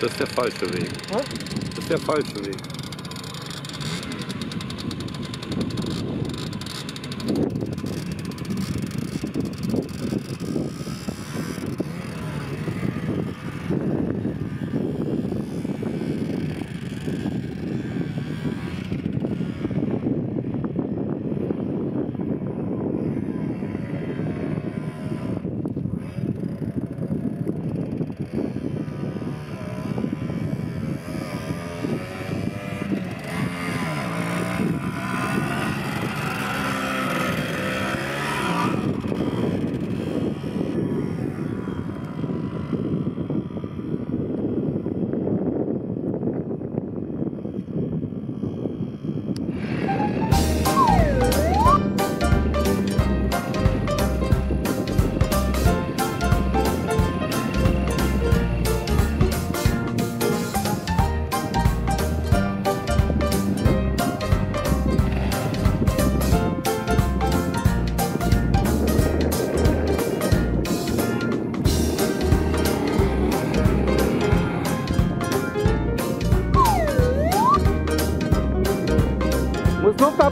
Das ist der falsche Weg. Hä? Das ist der falsche Weg.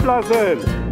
Blasen!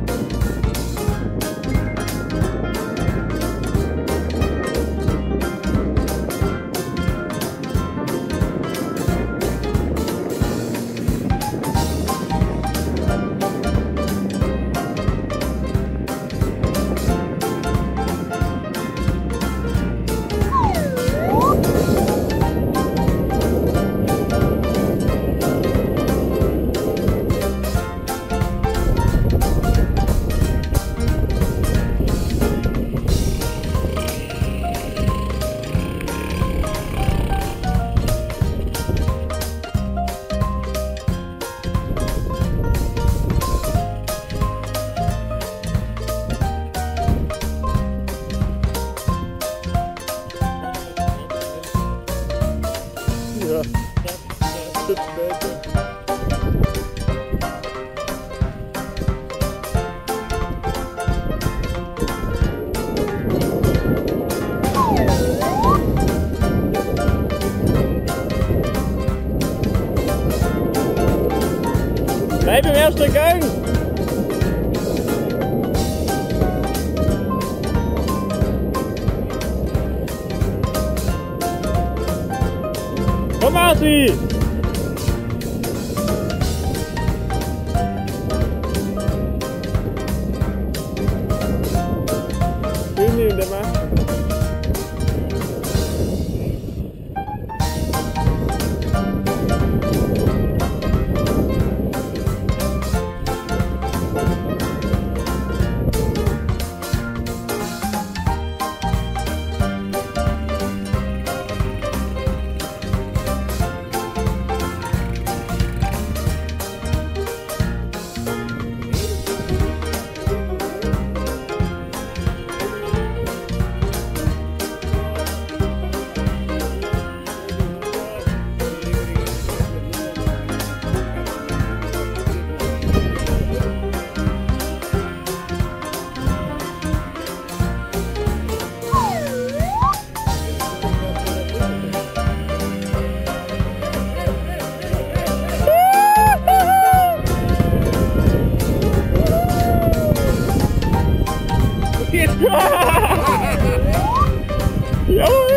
Madrid! Oh.